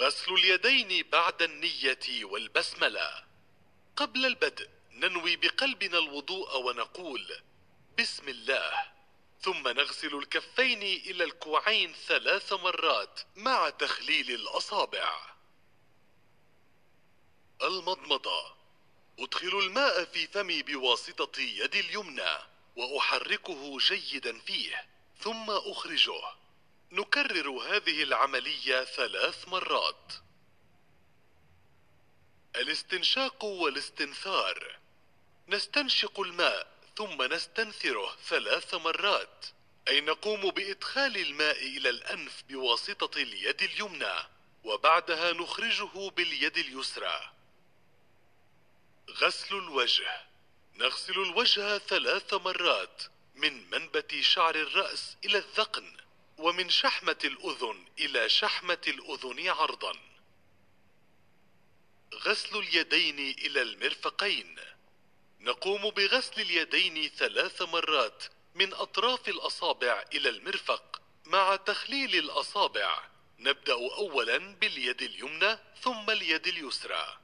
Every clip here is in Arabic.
غسل اليدين بعد النية والبسملة. قبل البدء ننوي بقلبنا الوضوء ونقول بسم الله. ثم نغسل الكفين إلى الكوعين ثلاث مرات مع تخليل الأصابع. المضمضة. أدخل الماء في فمي بواسطة يدي اليمنى وأحركه جيدا فيه ثم أخرجه. نكرر هذه العملية ثلاث مرات. الاستنشاق والاستنثار. نستنشق الماء ثم نستنثره ثلاث مرات. أي نقوم بإدخال الماء إلى الأنف بواسطة اليد اليمنى وبعدها نخرجه باليد اليسرى. غسل الوجه. نغسل الوجه ثلاث مرات من منبت شعر الرأس إلى الذقن. ومن شحمة الأذن إلى شحمة الأذن عرضا. غسل اليدين إلى المرفقين. نقوم بغسل اليدين ثلاث مرات من أطراف الأصابع إلى المرفق مع تخليل الأصابع. نبدأ أولا باليد اليمنى ثم اليد اليسرى.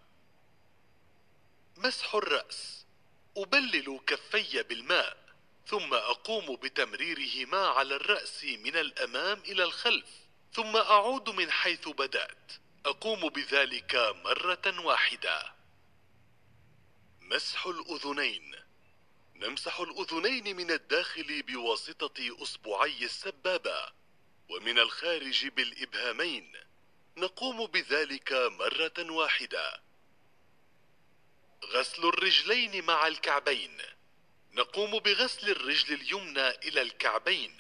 مسح الرأس. أبلل كفي بالماء. ثم أقوم بتمريرهما على الرأس من الأمام إلى الخلف ثم أعود من حيث بدأت. أقوم بذلك مرة واحدة. مسح الأذنين. نمسح الأذنين من الداخل بواسطة أصبعي السبابة ومن الخارج بالإبهامين. نقوم بذلك مرة واحدة. غسل الرجلين مع الكعبين. نقوم بغسل الرجل اليمنى إلى الكعبين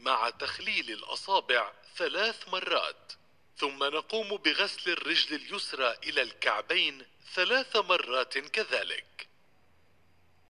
مع تخليل الأصابع ثلاث مرات. ثم نقوم بغسل الرجل اليسرى إلى الكعبين ثلاث مرات كذلك.